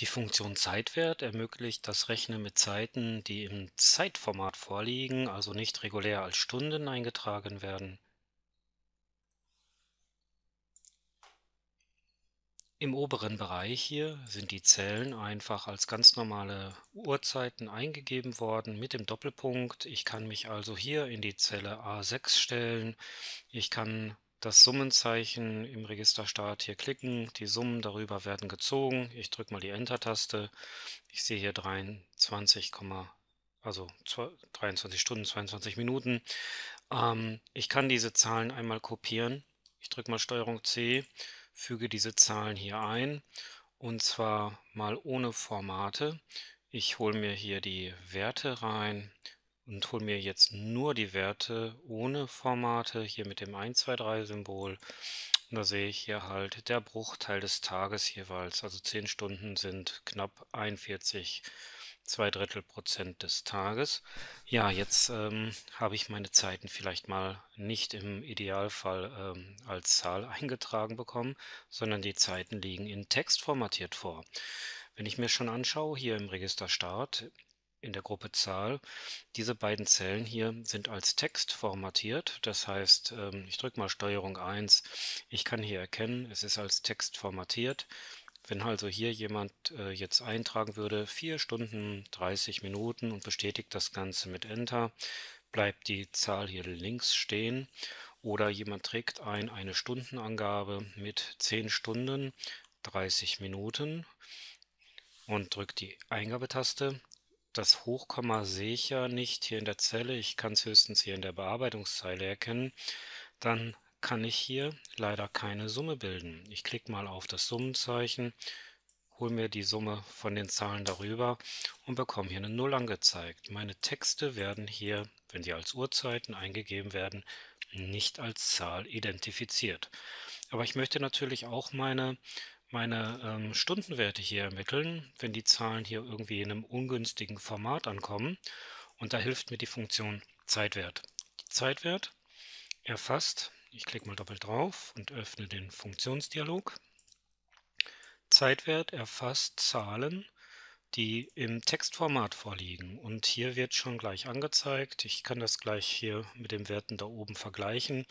Die Funktion Zeitwert ermöglicht das Rechnen mit Zeiten, die im Zeitformat vorliegen, also nicht regulär als Stunden eingetragen werden. Im oberen Bereich hier sind die Zellen einfach als ganz normale Uhrzeiten eingegeben worden mit dem Doppelpunkt. Ich kann mich also hier in die Zelle A6 stellen. Ich kann das Summenzeichen im Registerstart hier klicken. Die Summen darüber werden gezogen. Ich drücke mal die Enter-Taste. Ich sehe hier 23, also 23 Stunden, 22 Minuten. Ähm, ich kann diese Zahlen einmal kopieren. Ich drücke mal STRG C füge diese Zahlen hier ein und zwar mal ohne Formate. Ich hole mir hier die Werte rein und hole mir jetzt nur die Werte ohne Formate, hier mit dem 123-Symbol. Und da sehe ich hier halt der Bruchteil des Tages jeweils, also 10 Stunden sind knapp 41 zwei Drittel Prozent des Tages. Ja, jetzt ähm, habe ich meine Zeiten vielleicht mal nicht im Idealfall ähm, als Zahl eingetragen bekommen, sondern die Zeiten liegen in Text formatiert vor. Wenn ich mir schon anschaue, hier im Register Start, in der Gruppe Zahl, diese beiden Zellen hier sind als Text formatiert. Das heißt, ähm, ich drücke mal Steuerung 1. Ich kann hier erkennen, es ist als Text formatiert. Wenn also hier jemand äh, jetzt eintragen würde, 4 Stunden 30 Minuten und bestätigt das Ganze mit Enter, bleibt die Zahl hier links stehen. Oder jemand trägt ein eine Stundenangabe mit 10 Stunden 30 Minuten und drückt die Eingabetaste. Das Hochkomma sehe ich ja nicht hier in der Zelle, ich kann es höchstens hier in der Bearbeitungszeile erkennen. Dann kann ich hier leider keine Summe bilden. Ich klicke mal auf das Summenzeichen, hole mir die Summe von den Zahlen darüber und bekomme hier eine 0 angezeigt. Meine Texte werden hier, wenn sie als Uhrzeiten eingegeben werden, nicht als Zahl identifiziert. Aber ich möchte natürlich auch meine, meine ähm, Stundenwerte hier ermitteln, wenn die Zahlen hier irgendwie in einem ungünstigen Format ankommen. Und da hilft mir die Funktion Zeitwert. Zeitwert erfasst ich klicke mal doppelt drauf und öffne den Funktionsdialog. Zeitwert erfasst Zahlen, die im Textformat vorliegen. Und hier wird schon gleich angezeigt. Ich kann das gleich hier mit den Werten da oben vergleichen.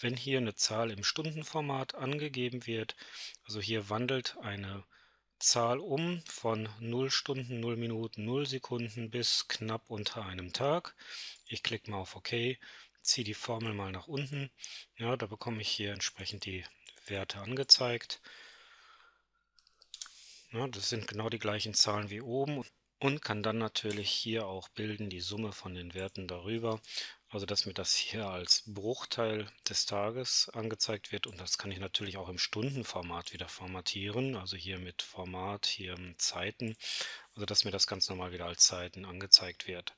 Wenn hier eine Zahl im Stundenformat angegeben wird, also hier wandelt eine Zahl um von 0 Stunden, 0 Minuten, 0 Sekunden bis knapp unter einem Tag. Ich klicke mal auf OK ziehe die Formel mal nach unten. Ja, da bekomme ich hier entsprechend die Werte angezeigt. Ja, das sind genau die gleichen Zahlen wie oben und kann dann natürlich hier auch bilden die Summe von den Werten darüber. Also dass mir das hier als Bruchteil des Tages angezeigt wird und das kann ich natürlich auch im Stundenformat wieder formatieren. Also hier mit Format, hier Zeiten, also dass mir das ganz normal wieder als Zeiten angezeigt wird.